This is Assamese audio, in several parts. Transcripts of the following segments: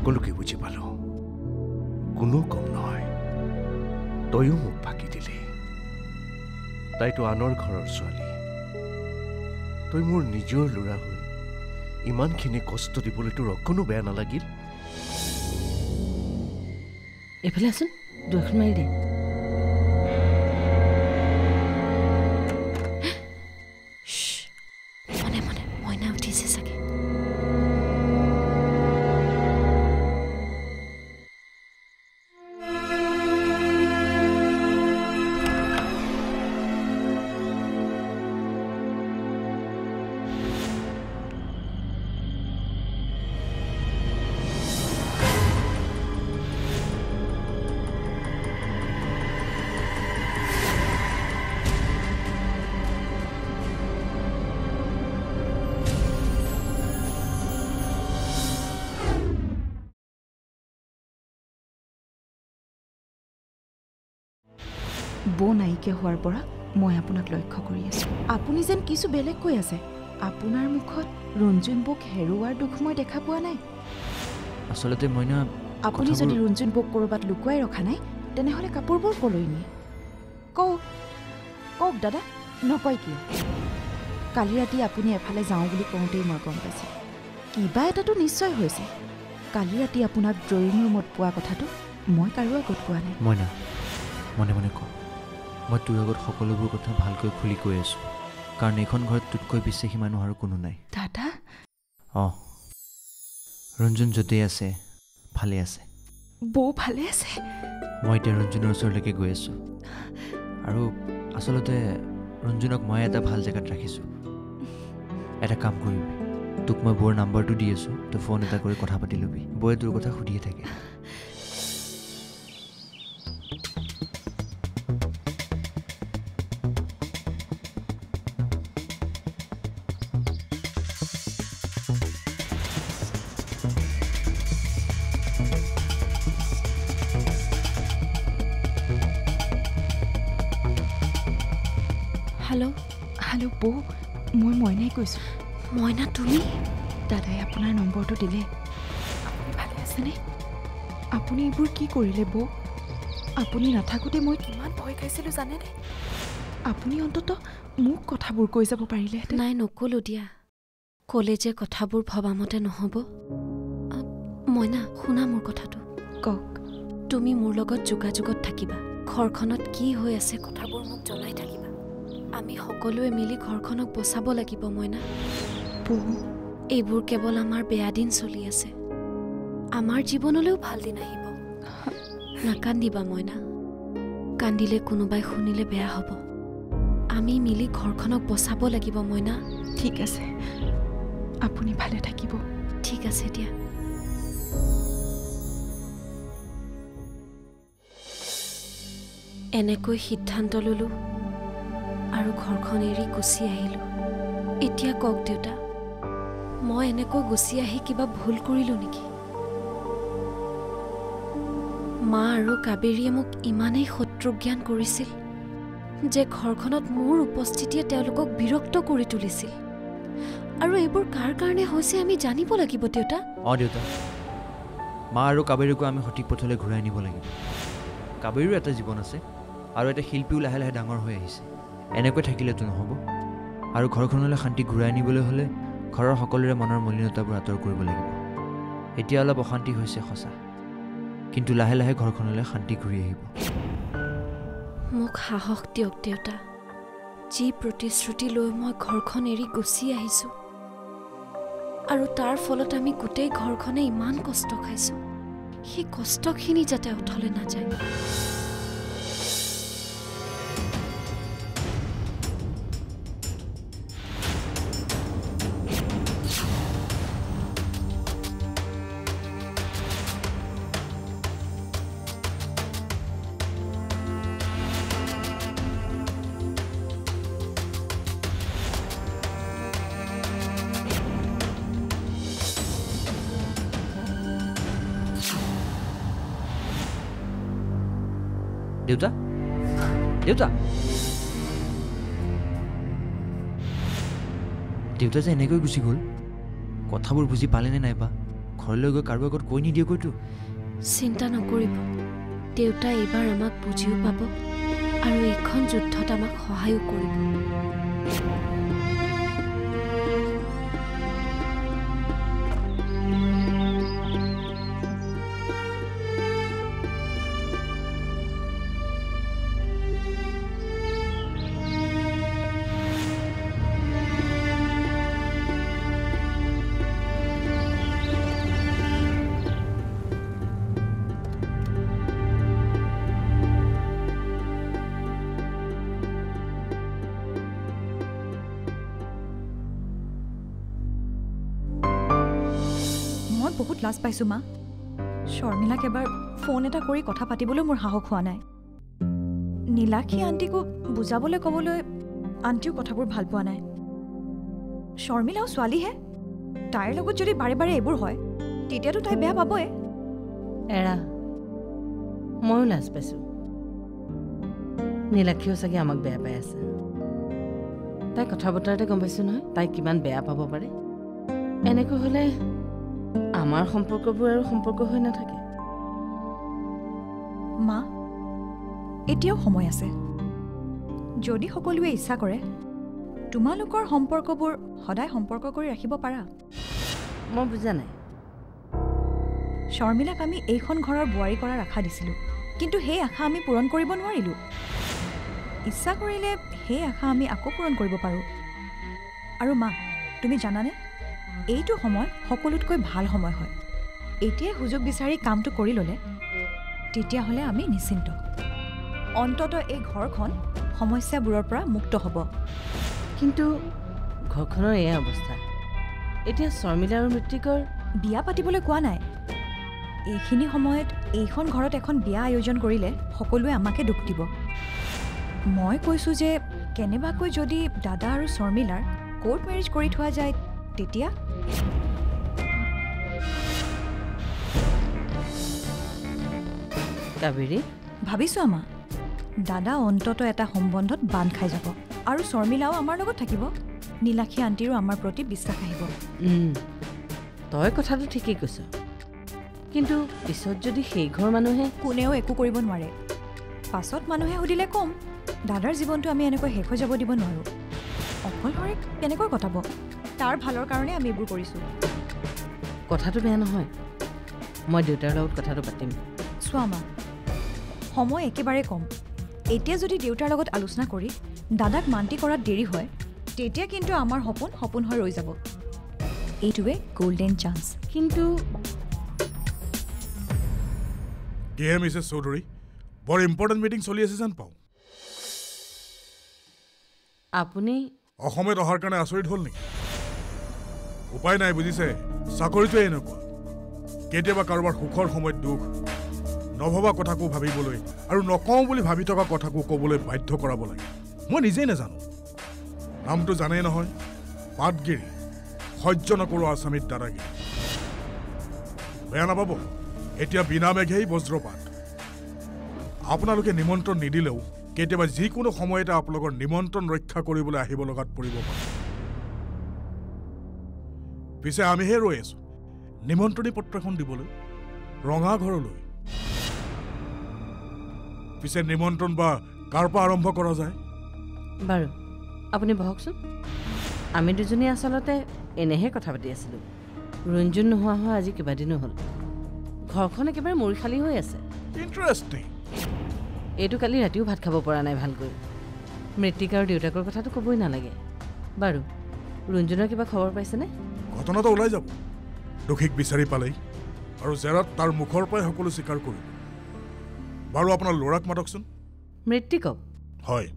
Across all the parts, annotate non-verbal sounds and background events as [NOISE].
সকলোকে বুজি পালোঁ। কোনো কম নহয়। তয়ো মোক ফাঁকি দিলি। তাইতো আনৰ ঘৰৰ ছোৱালী। তই মোৰ নিজৰ ল'ৰা হৈ ইমানখিনি কষ্ট দিবলৈ তোৰ অকণো বেয়া নালাগিল? এইফালে আছোন দুৱাৰখন মাৰি দে। বৌ নাইকিয়া হোৱাৰ পৰা মই আপোনাক লক্ষ্য কৰি আছোঁ। আপুনি যেন কিছু বেলেগ কৈ আছে। আপোনাৰ মুখত ৰঞ্জুন বৌক হেৰুৱাৰ দুখ মই দেখা পোৱা নাই। আচলতে মইনা আপুনি কথাবোৰ- যদি ৰঞ্জুন বৌক ক'ৰবাত লুকুৱাই ৰখা নাই তেনেহ'লে কাপোৰবোৰ ক'লৈ নিয়ে? কওক কওক দাদা নকয় কিয়? কালি ৰাতি আপুনি এফালে যাওঁ বুলি কওঁতেই মই গম পাইছোঁ। কিবা এটাতো নিশ্চয় হৈছে। কালি ৰাতি আপোনাক ড্ৰয়িং ৰুমত পোৱা কথাটো মই কাৰো আগত কোৱা নাই। মইনা মনে মনে ক মই তোৰ আগত সকলোবোৰ কথা ভালকৈ খুলি কৈ আছোঁ। কাৰণ এইখন ঘৰত তোতকৈ বিশ্বাসী মানুহ আৰু কোনো নাই। দাদা? অঁ। ৰঞ্জুন য'তেই আছে ভালে আছে। বৌ ভালে আছে? মই এতিয়া ৰঞ্জুনৰ ওচৰলৈকে গৈ আছোঁ। আৰু আচলতে ৰঞ্জুনক মই এটা ভাল জেগাত ৰাখিছোঁ। এটা কাম কৰিবি। তোক মই বৌৰ নাম্বাৰটো দি আছোঁ তই ফোন এটা কৰি কথা পাতি ল'বি। বৌয়ে তোৰ কথা সুধিয়ে থাকে। হেল্ল' বৌ মই মইনাই কৈছোঁ। মইনা তুমি? দাদাই আপোনাৰ নম্বৰটো দিলে। আপুনি ভালে আছেনে? আপুনি এইবোৰ কি কৰিলে বৌ? আপুনি নাথাকোঁতে মই কিমান ভয় খাইছিলোঁ জানেনে? আপুনি অন্ততঃ মোক কথাবোৰ কৈ যাব পাৰিলেহেঁতেন। নাই নকলো দিয়া। ক'লে যে কথাবোৰ ভবামতে নহ'ব। মইনা শুনা মোৰ কথাটো। কওক। তুমি মোৰ লগত যোগাযোগত থাকিবা। ঘৰখনত কি হৈ আছে কথাবোৰ মোক জনাই থাকিবা। আমি সকলোৱে মিলি ঘৰখনক বচাব লাগিব মইনা। এইবোৰ কেৱল আমাৰ বেয়া দিন চলি আছে। আমাৰ জীৱনলৈও ভাল দিন আহিব। নাকান্দিবা মইনা। কান্দিলে কোনোবাই শুনিলে বেয়া হ'ব। আমি মিলি ঘৰখনক বচাব লাগিব মইনা। ঠিক আছে। আপুনি ভালে থাকিব। ঠিক আছে দিয়া। এনেকৈ সিদ্ধান্ত ললো। আৰু ঘৰখন এৰি গুচি আহিলো। এতিয়া কওক দেউতা মই এনেকৈ গুচি আহি কিবা ভুল কৰিলো নেকি? মা আৰু কাবেৰীয়ে মোক ইমানেই শত্ৰুজ্ঞান কৰিছিল যে ঘৰখনত মোৰ উপস্থিতিয়ে তেওঁলোকক বিৰক্ত কৰি তুলিছিল। আৰু এইবোৰ কাৰ কাৰণে হৈছে আমি জানিব লাগিব দেউতা। অঁ দেউতা মা আৰু কাবেৰীকো আমি সঠিক পথলৈ ঘূৰাই নিব লাগিব। কাবেৰীৰো এটা জীৱন আছে আৰু এটা শিল্পীও লাহে লাহে ডাঙৰ হৈ আহিছে। এনেকৈ থাকিলেতো নহ'ব। আৰু ঘৰখনলৈ শান্তি ঘূৰাই আনিবলৈ হ'লে ঘৰৰ সকলোৰে মনৰ মলিনতাবোৰ আঁতৰ কৰিব লাগিব। এতিয়া অলপ অশান্তি হৈছে সঁচা। কিন্তু লাহে লাহে ঘৰখনলৈ শান্তি ঘূৰি আহিব। মোক সাহস দিয়ক দেউতা। যি প্ৰতিশ্ৰুতি লৈ মই ঘৰখন এৰি গুচি আহিছোঁ। আৰু তাৰ ফলত আমি গোটেই ঘৰখনে ইমান কষ্ট খাইছোঁ। সেই কষ্টখিনি যাতে অথলে নাযায়। দেউতা দেউতা দেউতা যে এনেকৈ গুচি গ'ল। কথাবোৰ বুজি পালেনে নাইবা? ঘৰলৈ গৈ কাৰো আগত কৈ নিদিয়েগৈতো চিন্তা নকৰিব। দেউতাই এইবাৰ আমাক বুজিও পাব আৰু এইখন যুদ্ধত আমাক সহায়ো কৰিব। লাজ পাইছোঁ মা। শৰ্মিলাক এবাৰ ফোন এটা কৰি কথা পাতিবলৈ মোৰ সাহস হোৱা নাই। নীলাক্ষী আণ্টিকো বুজাবলৈ ক'বলৈ আণ্টিও কথাবোৰ ভাল পোৱা নাই। শৰ্মিলাও ছোৱালীহে? তাইৰ লগত যদি বাৰে বাৰে এইবোৰ হয় তেতিয়াতো তাই বেয়া পাবই এৰা ময়ো লাজ পাইছোঁ। নীলাক্ষীও চাগে আমাক বেয়া পাই আছে। তাই কথা বতৰাতে গম পাইছোঁ নহয় তাই কিমান বেয়া পাব পাৰে। এনেকৈ হ'লে আমাৰ সম্পৰ্কবোৰ আৰু সম্পৰ্ক হৈ নাথাকে। মা এতিয়াও সময় আছে। যদি সকলোৱে ইচ্ছা কৰে তোমালোকৰ সম্পৰ্কবোৰ সদায় সম্পৰ্ক কৰি ৰাখিব পাৰা। মই বুজা নাই। শৰ্মিলাক আমি এইখন ঘৰৰ বোৱাৰী কৰাৰ আশা দিছিলোঁ। কিন্তু সেই আশা আমি পূৰণ কৰিব নোৱাৰিলোঁ। ইচ্ছা কৰিলে সেই আশা আমি আকৌ পূৰণ কৰিব পাৰোঁ। আৰু মা তুমি জানানে? এইটো সময় সকলোতকৈ ভাল সময় হয়। এতিয়াই সুযোগ বিচাৰি কামটো কৰি ল'লে তেতিয়াহ'লে আমি নিশ্চিন্ত। অন্ততঃ এই ঘৰখন সমস্যাবোৰৰ পৰা মুক্ত হ'ব। কিন্তু ঘৰখনৰ এয়া অৱস্থা। এতিয়া শৰ্মিলা আৰু মৃত্তিকৰ? বিয়া পাতিবলৈ কোৱা নাই। এইখিনি সময়ত এইখন ঘৰত এখন বিয়া আয়োজন কৰিলে সকলোৱে আমাকে দুখ দিব। মই কৈছোঁ যে কেনেবাকৈ যদি দাদা আৰু শৰ্মিলাৰ কোৰ্ট মেৰেজ কৰি থোৱা যায় তেতিয়া কাবেৰী? ভাবিছোঁ আমা দাদা অন্ততঃ এটা সম্বন্ধত বান্ধ খাই যাব আৰু শৰ্মিলাও আমাৰ লগত থাকিব। নীলাক্ষী আণ্টিৰো আমাৰ প্ৰতি বিশ্বাস আহিব। তই কথাটো ঠিকেই কৈছ। কিন্তু পিছত যদি সেই ঘৰ মানুহে কোনেও একো কৰিব নোৱাৰে। পাছত মানুহে সুধিলে ক'ম দাদাৰ জীৱনটো আমি এনেকৈ শেষ হৈ যাব দিব নোৱাৰোঁ। অকলশৰে কেনেকৈ কটাব? তাৰ ভালৰ কাৰণে আমি এইবোৰ কৰিছোঁ। কথাটো বেয়া নহয়। মই দেউতাৰ লগত কথাটো পাতিম। চোৱা মা সময় একেবাৰে কম। এতিয়া যদি দেউতাৰ লগত আলোচনা কৰি দাদাক মান্তি কৰাত দেৰি হয় তেতিয়া কিন্তু আমাৰ সপোন সপোন হৈ ৰৈ যাব। এইটোৱে গল্ডেন চান্স কিন্তু কিহে মিছেছ চৌধুৰী বৰ ইম্পৰ্টেণ্ট মিটিং চলি আছে যেন পাওঁ। আপুনি অসমত অহাৰ কাৰণে আচৰিত হ'ল নেকি? উপায় নাই বুজিছে? চাকৰিটোৱে এনেকুৱা। কেতিয়াবা কাৰোবাৰ সুখৰ সময়ত দুখ। নভবা কথাকো ভাবিবলৈ আৰু নকওঁ বুলি ভাবি থকা কথাকো ক'বলৈ বাধ্য কৰাব লাগে। মই নিজেই নাজানো। নামটো জানেই নহয়। পাতগিৰি সহ্য নকৰোঁ আছামীত দাদাগিৰি। বেয়া নাপাব। এতিয়া বিনা মেঘেই বজ্ৰপাত। আপোনালোকে নিমন্ত্ৰণ নিদিলেও কেতিয়াবা যিকোনো সময়তে আপোনালোকৰ নিমন্ত্ৰণ ৰক্ষা কৰিবলৈ আহিব লগাত পৰিব পাৰে। পিছে আমিহে ৰৈ আছো। নিমন্ত্ৰণী পত্ৰ এখন দিবলৈ ৰঙা ঘৰলৈ। পিছে নিমন্ত্ৰণ বা কাৰ পৰা আৰম্ভ কৰা যায়? বাৰু আপুনি বহকচোন। আমি দুজনী আচলতে এনেহে কথা পাতি আছিলোঁ। ৰঞ্জুন নোহোৱা হোৱা আজি কেইবাদিনো হ'ল। ঘৰখন একেবাৰে মৰি খালী হৈ আছে। ইণ্টাৰেষ্টিং এইটো কালি ৰাতিও ভাত খাব পৰা নাই ভালকৈ। মৃত্তিকা আৰু দেউতাকৰ কথাটো ক'বই নালাগে। বাৰু ৰঞ্জুনৰ কিবা খবৰ পাইছেনে? ঘটনাটো ওলাই যাব। দোষীক বিচাৰি পালেই আৰু জেৰাত তাৰ মুখৰ পৰাই সকলো স্বীকাৰ কৰিব। বাৰু আপোনাৰ ল'ৰাক মাতকচোন। মৃত্তিকক? হয়।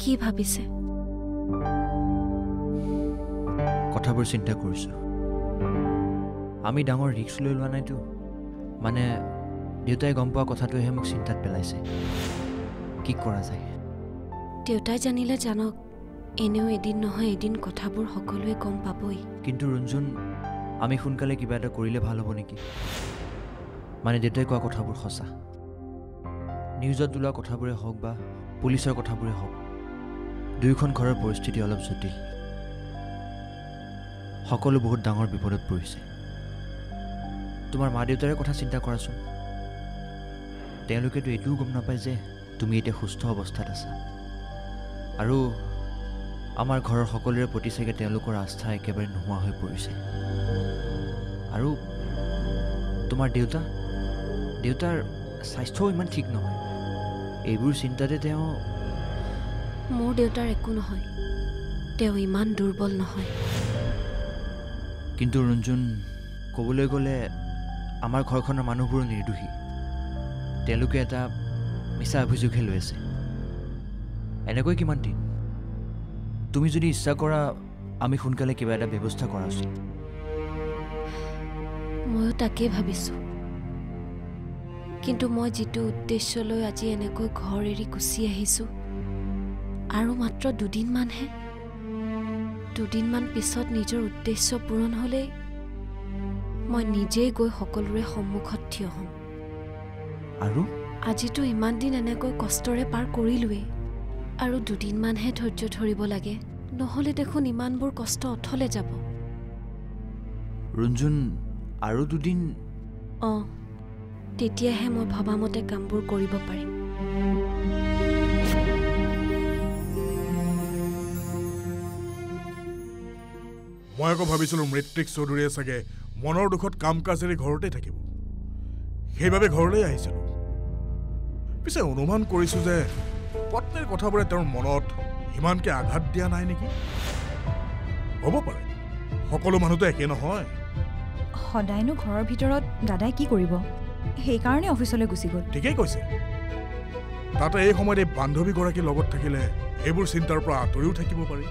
কি ভাবিছে? কথাবোৰ চিন্তা কৰিছোঁ। আমি ডাঙৰ ৰিক্স লৈ লোৱা নাইতো। মানে দেউতাই গম পোৱা কথাটোহে মোক চিন্তাত পেলাইছে। কি কৰা যায়? দেউতাই জানিলে জানক এনেও এদিন নহয় এদিন কথাবোৰ সকলোৱে গম পাবই। কিন্তু ৰঞ্জুন আমি সোনকালে কিবা এটা কৰিলে ভাল হ'ব নেকি? মানে দেউতাই কোৱা কথাবোৰ সঁচা। নিউজত ওলোৱা কথাবোৰে হওক বা পুলিচৰ কথাবোৰে হওক দুয়োখন ঘৰৰ পৰিস্থিতি অলপ জটিল। সকলো বহুত ডাঙৰ বিপদত পৰিছে। তোমাৰ মা দেউতাৰে কথা চিন্তা কৰাচোন। তেওঁলোকেতো এইটোও গম নাপায় যে তুমি এতিয়া সুস্থ অৱস্থাত আছা। আৰু আমাৰ ঘৰৰ সকলোৰে প্ৰতি চাগে তেওঁলোকৰ আস্থা একেবাৰে নোহোৱা হৈ পৰিছে। আৰু তোমাৰ দেউতা? দেউতাৰ স্বাস্থ্যও ইমান ঠিক নহয়। এইবোৰ চিন্তাতে তেওঁ মোৰ দেউতাৰ একো নহয়। তেওঁ ইমান দুৰ্বল নহয়। কিন্তু ৰঞ্জুন ক'বলৈ গ'লে আমাৰ ঘৰখনৰ মানুহবোৰো নিৰ্দোষী। তেওঁলোকে এটা মিছা অভিযোগহে লৈ আছে। এনেকৈ কিমান দিন? তুমি যদি ইচ্ছা কৰা আমি সোনকালে কিবা এটা ব্যৱস্থা কৰা উচিত। ময়ো তাকেই ভাবিছোঁ। কিন্তু মই যিটো উদ্দেশ্য লৈ আজি এনেকৈ ঘৰ এৰি গুচি আহিছোঁ আৰু মাত্ৰ দুদিনমানহে দুদিনমান পিছত নিজৰ উদ্দেশ্য পূৰণ হ'লেই মই নিজেই গৈ সকলোৰে সন্মুখত থিয় হ'ম। আৰু? আজিতো ইমান দিন এনেকৈ কষ্টৰে পাৰ কৰিলোৱেই। আৰু দুদিনমানহে ধৈৰ্য ধৰিব লাগে। নহ'লে দেখোন ইমানবোৰ কষ্ট অথলে যাব। ৰঞ্জুন আৰু দুদিন? অঁ তেতিয়াহে মই ভবামতে কামবোৰ কৰিব পাৰিম। মই আকৌ ভাবিছিলোঁ মৃত্তিক চৌধুৰীয়ে চাগে মনৰ দুখত কাম কাজ এৰি ঘৰতে থাকিব। সেইবাবে ঘৰলৈ আহিছিলোঁ। পিছে অনুমান কৰিছোঁ যে পত্নীৰ কথাবোৰে তেওঁৰ মনত ইমানকৈ আঘাত দিয়া নাই নেকি? হ'ব পাৰে। সকলো মানুহতো একে নহয়। সদায়নো ঘৰৰ ভিতৰত দাদাই কি কৰিব? সেইকাৰণে অফিচলৈ গুচি গ'ল। ঠিকেই কৈছে। তাতে এই সময়ত এই বান্ধৱীগৰাকীৰ লগত থাকিলে এইবোৰ চিন্তাৰ পৰা আঁতৰিও থাকিব পাৰি।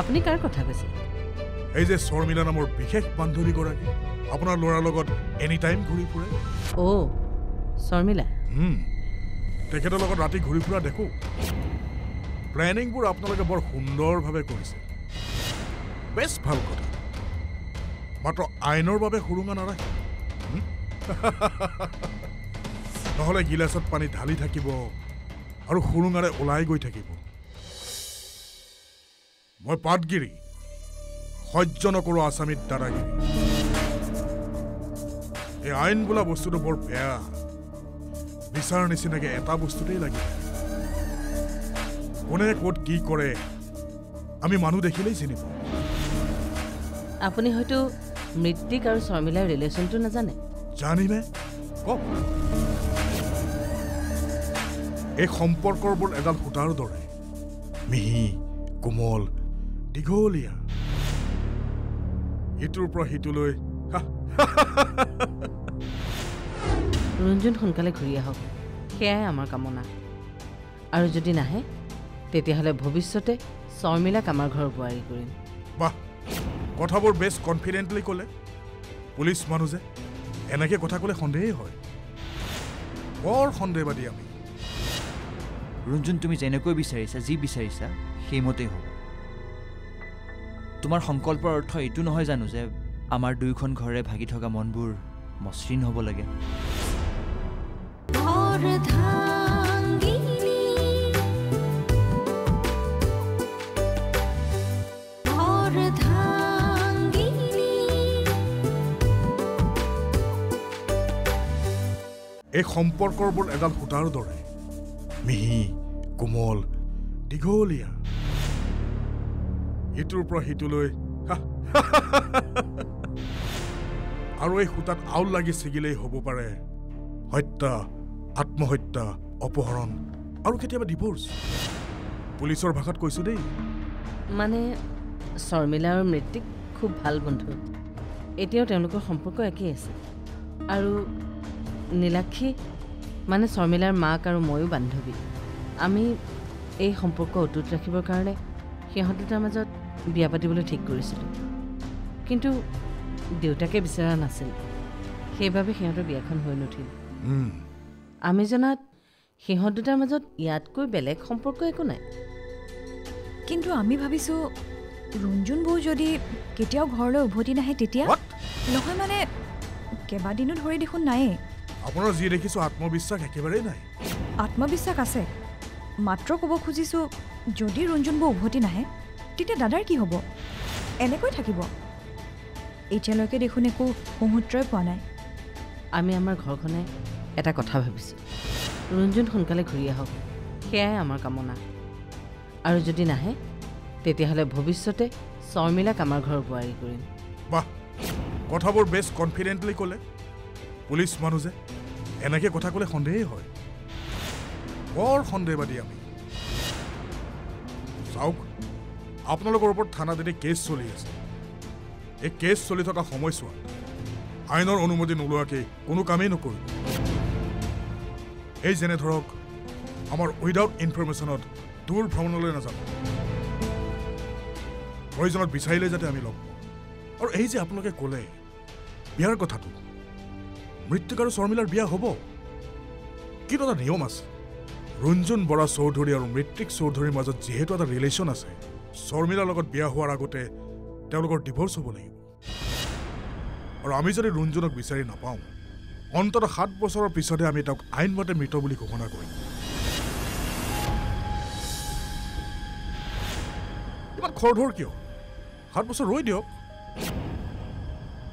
আপুনি কাৰ কথা কৈছে? এই যে শৰ্মিলা নামৰ বিশেষ বান্ধৱীগৰাকী আপোনাৰ ল'ৰাৰ লগত এনি টাইম ঘূৰি ফুৰে। অ' শৰ্মিলা। হুম, তেখেতৰ লগত ৰাতি ঘূৰি ফুৰা দেখোঁ। প্লেনিংবোৰ আপোনালোকে বৰ সুন্দৰভাৱে কৰিছে। বেছ ভাল কথা। মাত্ৰ আইনৰ বাবে সুৰুঙা নাৰাখে? [LAUGHS] নহ'লে গিলাচত পানী ঢালি থাকিব আৰু সুৰুঙাৰে ওলাই গৈ থাকিব। মই পাতগিৰি সহ্য নকৰোঁ আছামীত দাদাগিৰি। এই আইন বোলা বস্তুটো বৰ বেয়া। বিচাৰ নিচিনাকে এটা বস্তুতেই লাগি থাকে। কোনে ক'ত কি কৰে আমি মানুহ দেখিলেই চিনি পাওঁ। আপুনি হয়তো মৃত্তিক আৰু শৰ্মিলাৰ ৰিলেশ্যনটো নাজানে। জানিনে? কওক। এই সম্পৰ্কবোৰ এডাল সূতাৰ দৰে। মিহি কোমল দীঘলীয়া। ইটোৰ পৰা সিটোলৈ ৰঞ্জুন সোনকালে ঘূৰি আহক। সেয়াই আমাৰ কামনা। আৰু যদি নাহে তেতিয়াহ'লে ভৱিষ্যতে শৰ্মিলাক আমাৰ ঘৰৰ বোৱাৰী কৰিম। বাহ কথাবোৰ বেছ কনফিডেণ্টলি ক'লে। পুলিচ মানুহ যে এনেকৈ কথা ক'লে সন্দেহেই হয়। বৰ সন্দেহবাদী আমি। ৰঞ্জুন তুমি যেনেকৈ বিচাৰিছা যি বিচাৰিছা সেইমতেই হ'ব। তোমাৰ সংকল্পৰ অৰ্থ এইটো নহয় জানো যে আমাৰ দুয়োখন ঘৰে ভাগি থকা মনবোৰ মসৃণ হ'ব লাগে। এই সম্পৰ্কবোৰ এডাল সূতাৰ দৰে। মিহি কোমল দীঘলীয়া। ইটোৰ পৰা সিটোলৈ আৰু এই সূতাত আউল লাগি ছিগিলেই হ'ব পাৰে। হত্যা আত্মহত্যা অপহৰণ আৰু কেতিয়াবা ডিভোৰ্চ পুলিচৰ ভাষাত কৈছোঁ দেই। মানে শৰ্মিলা আৰু মৃত্তিক খুব ভাল বন্ধু। এতিয়াও তেওঁলোকৰ সম্পৰ্ক একেই আছে। আৰু নীলাক্ষী মানে শৰ্মিলাৰ মাক আৰু ময়ো বান্ধৱী। আমি এই সম্পৰ্ক অটুট ৰাখিবৰ কাৰণে সিহঁত দুটাৰ মাজত বিয়া পাতিবলৈ ঠিক কৰিছিলোঁ। কিন্তু দেউতাকে বিচৰা নাছিল। সেইবাবে সিহঁতৰ বিয়াখন হৈ নুঠিল। আমি জনাত সিহঁত দুটাৰ মাজত ইয়াতকৈ বেলেগ সম্পৰ্ক একো নাই। কিন্তু আমি ভাবিছোঁ ৰুণজুন বৌ যদি কেতিয়াও ঘৰলৈ উভতি নাহে তেতিয়া? নহয় মানে কেইবাদিনো ধৰি দেখোন নায়েই। আপোনাৰ যি দেখিছোঁ আত্মবিশ্বাস একেবাৰেই নাই। আত্মবিশ্বাস আছে। মাত্ৰ ক'ব খুজিছোঁ যদি ৰঞ্জন বৌ উভতি নাহে তেতিয়া দাদাৰ কি হ'ব? এনেকৈ থাকিব। এতিয়ালৈকে দেখোন একো মুহূৰ্তই পোৱা নাই। আমি আমাৰ ঘৰখনে এটা কথা ভাবিছোঁ। ৰঞ্জুন সোনকালে ঘূৰি আহক। সেয়াই আমাৰ কামনা। আৰু যদি নাহে তেতিয়াহ'লে ভৱিষ্যতে শৰ্মিলাক আমাৰ ঘৰৰ বোৱাৰী কৰিম। বাহ কথাবোৰ বেছ কনফিডেণ্টলি ক'লে। পুলিচ মানুহ যে এনেকৈ কথা ক'লে সন্দেহেই হয়। বৰ সন্দেহবাদী আমি। চাওক আপোনালোকৰ ওপৰত থানাত এতিয়া কেছ চলি আছে এই কেছ চলি থকা সময়ছোৱাত আইনৰ অনুমতি নোলোৱাকৈ কোনো কামেই নকৰিব এই যেনে ধৰক আমাৰ উইদাউট ইনফৰমেশ্যনত দূৰ ভ্ৰমণলৈ নাযাব। প্ৰয়োজনত বিচাৰিলে যাতে আমি লগ পাওঁ আৰু এই যে আপোনালোকে ক'লে বিয়াৰ কথাটো মৃত্যুক আৰু শৰ্মিলাৰ বিয়া হ'ব? কিন্তু এটা নিয়ম আছে? ৰঞ্জন বৰা চৌধুৰী আৰু মৃত্তিক চৌধুৰীৰ মাজত যিহেতু এটা ৰিলেশ্যন আছে শৰ্মিলাৰ লগত বিয়া হোৱাৰ আগতে তেওঁলোকৰ ডিভৰ্চ হ'ব লাগিব। আৰু আমি যদি ৰঞ্জনক বিচাৰি নাপাওঁ অন্ততঃ সাত বছৰৰ পিছতহে আমি তেওঁক আইনমতে মৃত বুলি ঘোষণা কৰিম। ইমান খৰধৰ কিয়? সাত বছৰ ৰৈ দিয়ক।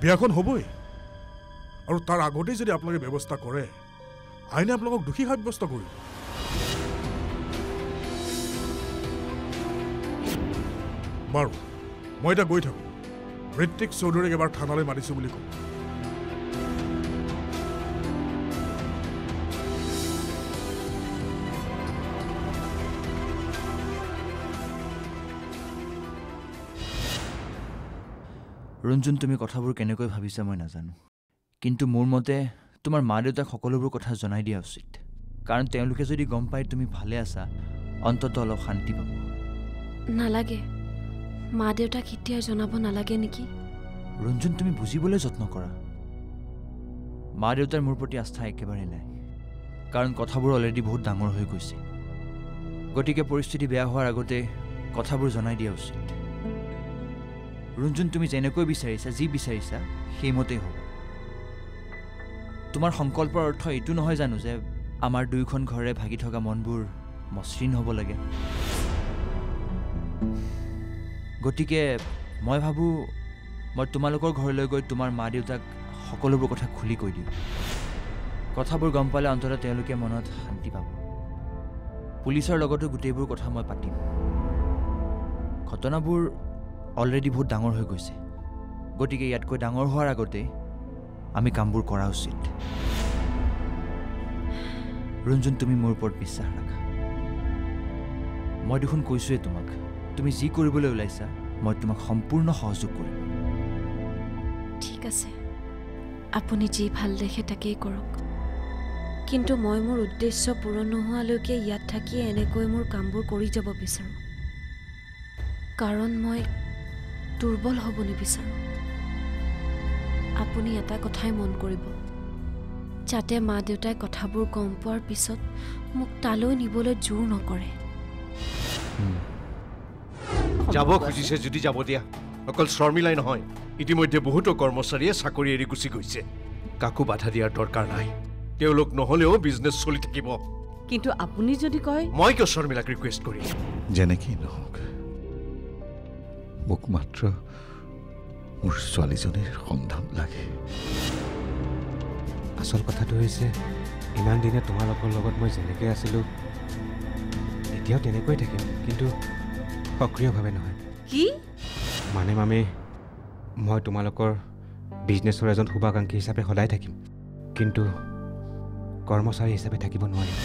বিয়াখন হ'বই। আৰু তাৰ আগতেই যদি আপোনালোকে ব্যৱস্থা কৰে আইনে আপোনালোকক দোষী সাব্যস্ত কৰিব। বাৰু মই এতিয়া গৈ থাকোঁ। ঋত্বিক চৌধুৰীক এবাৰ থানালৈ মাতিছোঁ বুলি কওঁ। ৰঞ্জুন তুমি কথাবোৰ কেনেকৈ ভাবিছা মই নাজানো। কিন্তু মোৰ মতে তোমাৰ মা দেউতাক সকলোবোৰ কথা জনাই দিয়া উচিত। কাৰণ তেওঁলোকে যদি গম পায় তুমি ভালে আছা অন্ততঃ অলপ শান্তি পাব। নালাগে। মা দেউতাক এতিয়াই জনাব নালাগে নেকি? ৰঞ্জুন তুমি বুজিবলৈ যত্ন কৰা। মা দেউতাৰ মোৰ প্ৰতি আস্থা একেবাৰে নাই। কাৰণ কথাবোৰ অলৰেডি বহুত ডাঙৰ হৈ গৈছে। গতিকে পৰিস্থিতি বেয়া হোৱাৰ আগতে কথাবোৰ জনাই দিয়া উচিত। ৰঞ্জুন তুমি যেনেকৈ বিচাৰিছা যি বিচাৰিছা সেইমতেই হ'ব। তোমাৰ সংকল্পৰ অৰ্থ এইটো নহয় জানো যে আমাৰ দুয়োখন ঘৰে ভাগি থকা মনবোৰ মসৃণ হ'ব লাগে। গতিকে মই ভাবোঁ মই তোমালোকৰ ঘৰলৈ গৈ তোমাৰ মা দেউতাক সকলোবোৰ কথা খুলি কৈ দিওঁ। কথাবোৰ গম পালে অন্ততঃ তেওঁলোকে মনত শান্তি পাব। পুলিচৰ লগতো গোটেইবোৰ কথা মই পাতিম। ঘটনাবোৰ অলৰেডি বহুত ডাঙৰ হৈ গৈছে। গতিকে ইয়াতকৈ ডাঙৰ হোৱাৰ আগতেই আমি কামবোৰ কৰা উচিত। ৰঞ্জুন তুমি মোৰ ওপৰত বিশ্বাস ৰাখা। মই দেখোন কৈছোঁৱেই তোমাক তুমি যি কৰিবলৈ ওলাইছা মই তোমাক সম্পূৰ্ণ সহযোগ কৰিম। ঠিক আছে। আপুনি যি ভাল দেখে তাকেই কৰক। কিন্তু মই মোৰ উদ্দেশ্য পূৰণ নোহোৱালৈকে ইয়াত থাকি এনেকৈ মোৰ কামবোৰ কৰি যাব বিচাৰোঁ। কাৰণ মই দুৰ্বল হ'ব নিবিচাৰোঁ। আপুনি এটা কথাই মন কৰিব যাতে মা দেউতাই কথাবোৰ গম পোৱাৰ পিছত মোক তালৈ নিবলৈ জোৰ নকৰে। যাব খুজিছে যদি যাব দিয়া। অকল শৰ্মিলাই নহয় ইতিমধ্যে বহুতো কৰ্মচাৰীয়ে চাকৰি এৰি গুচি গৈছে। কাকো বাধা দিয়াৰ দৰকাৰ নাই। তেওঁলোক নহ'লেও বিজনেছ চলি থাকিব। কিন্তু আপুনি যদি কয় মই কিয় শৰ্মিলাক ৰিকুৱেষ্ট কৰিম? যেনেকেই নহওক। মোক মাত্ৰ মোৰ ছোৱালীজনীৰ সন্ধান লাগে। আচল কথাটো হৈছে ইমান দিনে তোমালোকৰ লগত মই যেনেকৈ আছিলোঁ এতিয়াও তেনেকৈ থাকিম কিন্তু সক্ৰিয়ভাৱে নহয়। কি? মানে মামী মই তোমালোকৰ বিজনেছৰ এজন শুভাকাংক্ষী হিচাপে সদায় থাকিম কিন্তু কৰ্মচাৰী হিচাপে থাকিব নোৱাৰিম।